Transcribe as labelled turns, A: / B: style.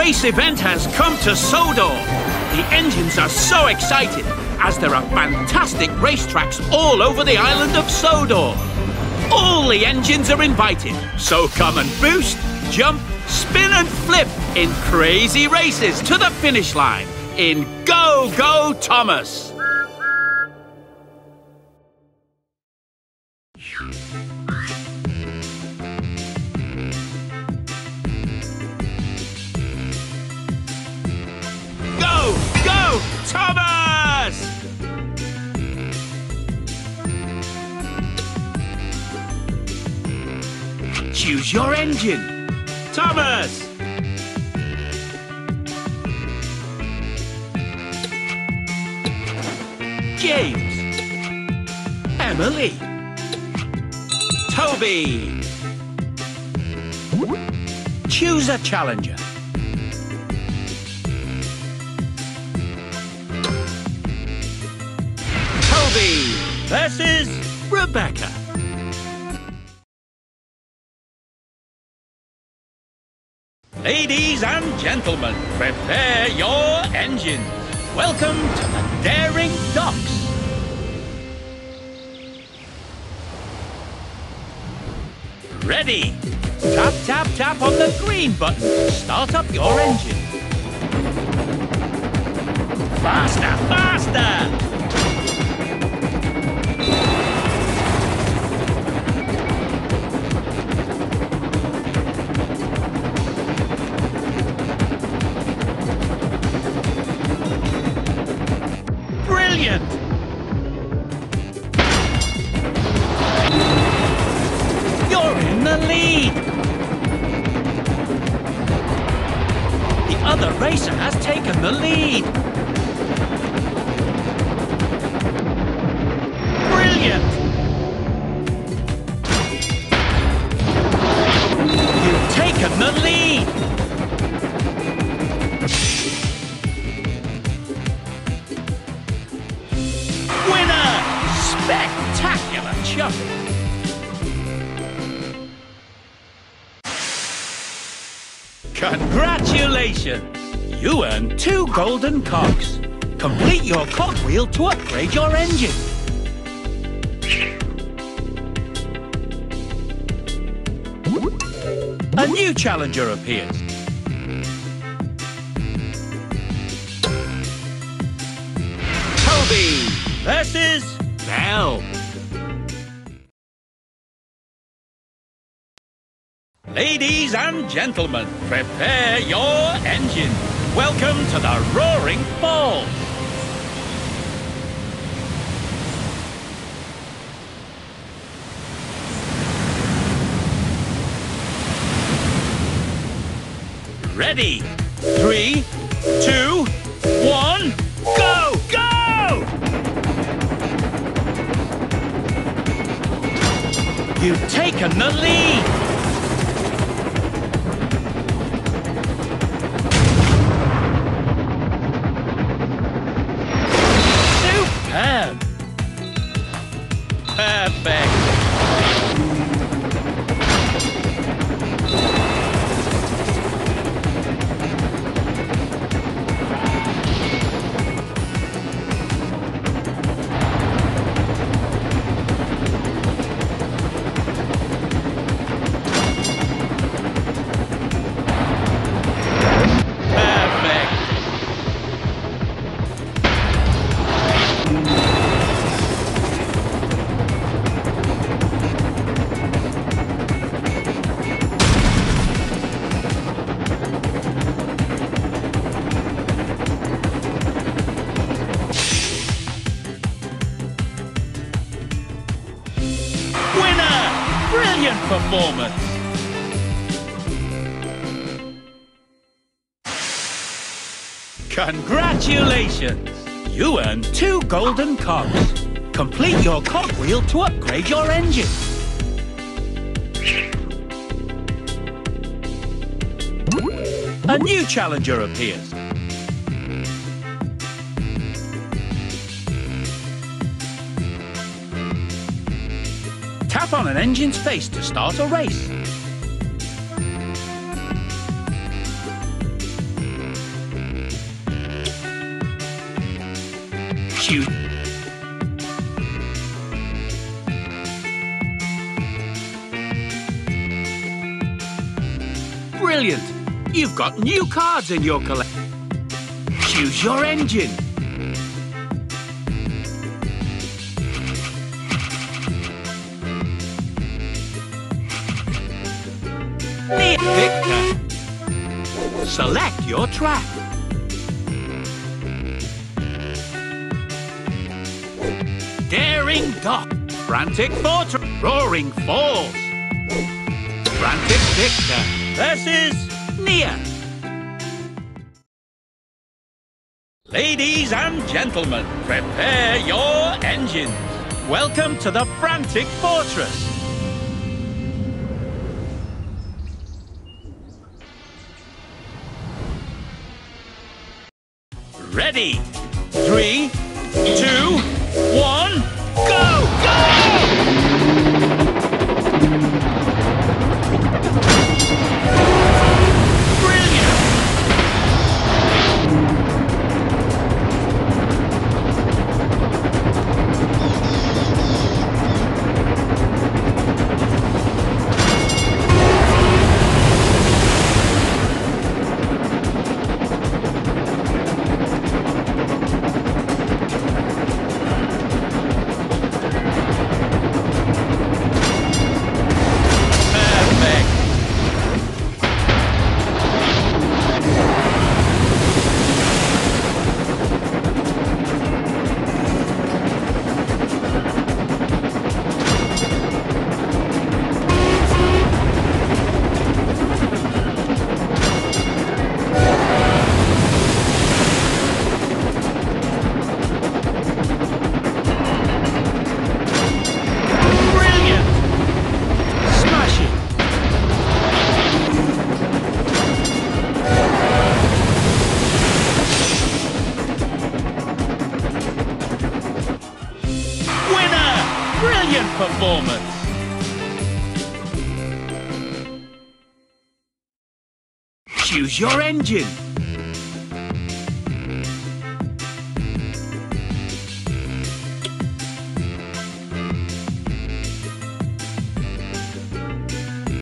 A: race event has come to Sodor. The engines are so excited as there are fantastic racetracks all over the island of Sodor. All the engines are invited, so come and boost, jump, spin and flip in crazy races to the finish line in Go Go Thomas. Choose your engine. Thomas! James. Emily. Toby. Choose a challenger. Toby versus Rebecca. Ladies and gentlemen, prepare your engines. Welcome to the Daring Docks. Ready? Tap, tap, tap on the green button to start up your engine. Faster, faster! Brilliant! You're in the lead! The other racer has taken the lead! Congratulations! You earned two golden cogs. Complete your cogwheel to upgrade your engine. A new challenger appears. Toby versus Belle. Ladies and gentlemen, prepare your engine. Welcome to the Roaring Falls. Ready? Three, two, one, go, go! You've taken the lead! Performance! Congratulations! You earned two golden cogs. Complete your cogwheel to upgrade your engine. A new challenger appears. slap on an engine's face to start a race. Shoot. Brilliant! You've got new cards in your collection. Choose your engine. Victor. Select your track. Daring Dock. Frantic Fortress. Roaring Falls. Frantic Victor. Versus Nia. Ladies and gentlemen, prepare your engines. Welcome to the Frantic Fortress. Ready? Three, two, Choose your engine.